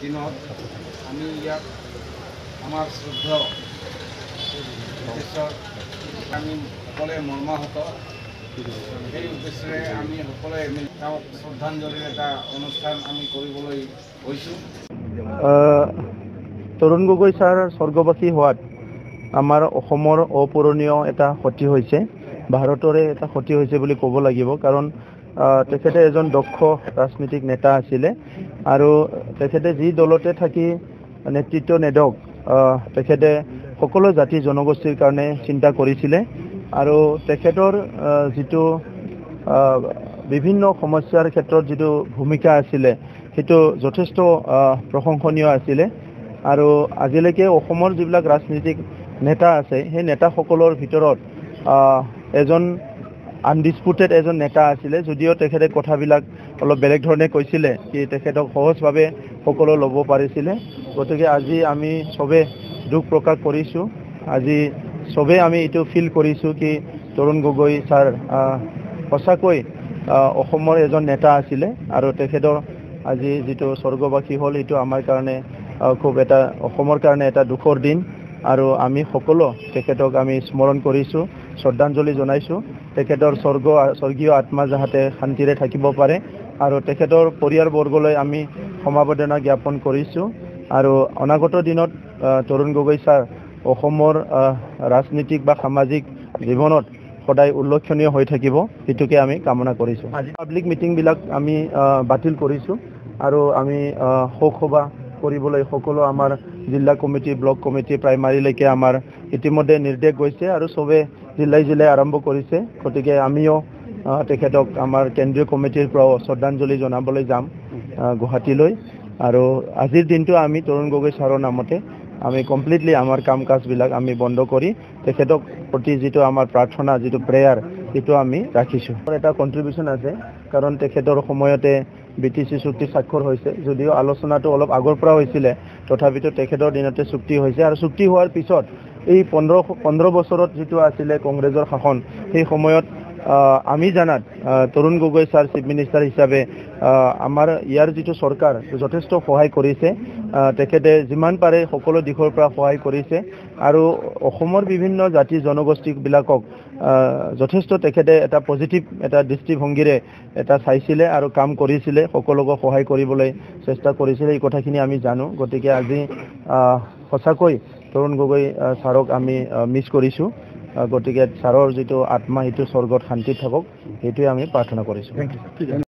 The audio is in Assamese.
দিনত আমি ইয়াত আমাৰ উদ্দেশ্যত আমি সকলোৱে মৰ্মাহত। সেই আমি সকলোৱে তেওঁক শ্ৰদ্ধাঞ্জলিৰ এটা অনুষ্ঠান আমি কৰিবলৈ গৈছোঁ। তৰুণ গগৈ ছাৰ স্বৰ্গবাসী হোৱাত আমাৰ অসমৰ অপূৰণীয় এটা ক্ষতি হৈছে ভাৰতৰে এটা ক্ষতি হৈছে বুলি ক'ব লাগিব। কাৰণ তেখেতে এজন দক্ষ ৰাজনীতিক নেতা আছিলে আৰু তেখেতে যি দলতে থাকি নেতৃত্ব নেদক তেখেতে সকলো জাতি জনগোষ্ঠীৰ কাৰণে চিন্তা কৰিছিলে আৰু তেখেতৰ যিটো বিভিন্ন সমস্যাৰ ক্ষেত্ৰত যিটো ভূমিকা আছিলে সেইটো যথেষ্ট প্ৰশংসনীয় আছিলে আৰু আজিলৈকে অসমৰ যিবিলাক ৰাজনীতিক নেতা আছে সেই নেতাসকলৰ ভিতৰত এজন আনডিছপুটেড এজন নেতা আছিলে যদিও তেখেতে কথাবিলাক অলপ বেলেগ ধৰণে কৈছিলে কি তেখেতক সহজভাৱে সকলো ল'ব পাৰিছিলে। গতিকে আজি আমি চবে দুখ প্ৰকাশ কৰিছোঁ। আজি চবেই আমি এইটো ফিল কৰিছোঁ কি তৰুণ গগৈ ছাৰ সঁচাকৈ অসমৰ এজন নেতা আছিলে আৰু তেখেতৰ আজি যিটো স্বৰ্গবাসী হ'ল সেইটো আমাৰ কাৰণে খুব এটা অসমৰ কাৰণে এটা দুখৰ দিন। আৰু আমি সকলো তেখেতক আমি স্মৰণ কৰিছোঁ শ্ৰদ্ধাঞ্জলি জনাইছোঁ। তেখেতৰ স্বৰ্গ স্বৰ্গীয় আত্মা যাতে শান্তিৰে থাকিব পাৰে আৰু তেখেতৰ পৰিয়ালবৰ্গলৈ আমি সমবেদনা জ্ঞাপন কৰিছোঁ। আৰু অনাগত দিনত তৰুণ গগৈ ছাৰ অসমৰ ৰাজনীতিক বা সামাজিক জীৱনত সদায় উল্লেখনীয় হৈ থাকিব সেইটোকে আমি কামনা কৰিছোঁ। পাব্লিক মিটিংবিলাক আমি বাতিল কৰিছোঁ। আৰু আমি আহ, শোক সভা কৰিবলৈ সকলো আমাৰ জিলা কমিটি ব্লক কমিটি প্ৰাইমাৰীলৈকে আমাৰ ইতিমধ্যে নিৰ্দেশ গৈছে আৰু চবে জিলাই জিলাই আৰম্ভ কৰিছে। গতিকে আমিও তেখেতক আমাৰ কেন্দ্ৰীয় কমিটিৰ পৰাও শ্ৰদ্ধাঞ্জলি জনাবলৈ যাম গুৱাহাটীলৈ। আৰু আজিৰ দিনটো আমি তৰুণ গগৈ ছাৰৰ নামতে আমি কমপ্লিটলি আমাৰ কাম কাজবিলাক আমি বন্ধ কৰি তেখেতক প্ৰতি যিটো আমাৰ প্ৰাৰ্থনা যিটো প্ৰেয়াৰ সেইটো আমি ৰাখিছোঁ। এটা কণ্ট্ৰিবিউশ্যন আছে কাৰণ তেখেতৰ সময়তে বি টি চি চুক্তি স্বাক্ষৰ হৈছে। যদিও আলোচনাটো অলপ আগৰ পৰা হৈছিলে তথাপিতো তেখেতৰ দিনতে চুক্তি হৈছে। আৰু চুক্তি হোৱাৰ পিছত এই পোন্ধৰ পোন্ধৰ বছৰত যিটো আছিলে কংগ্ৰেছৰ শাসন সেই সময়ত আমি জানাত Tarun Gogoi sir chief minister হিচাপে আমাৰ ইয়াৰ যিটো চৰকাৰ যথেষ্ট সহায় কৰিছে। তেখেতে যিমান পাৰে সকলো দিশৰ পৰা সহায় কৰিছে আৰু অসমৰ বিভিন্ন জাতি জনগোষ্ঠীবিলাকক যথেষ্ট তেখেতে এটা পজিটিভ এটা দৃষ্টিভংগীৰে এটা চাইছিলে আৰু কাম কৰিছিলে সকলোকে সহায় কৰিবলৈ চেষ্টা কৰিছিলে এই কথাখিনি আমি জানো। গতিকে আজি সঁচাকৈ তৰুণ গগৈ ছাৰক আমি মিছ কৰিছোঁ। গতিকে ছাৰৰ যিটো আত্মা সেইটো স্বৰ্গত শান্তিত থাকক সেইটোৱে আমি প্ৰাৰ্থনা কৰিছোঁ।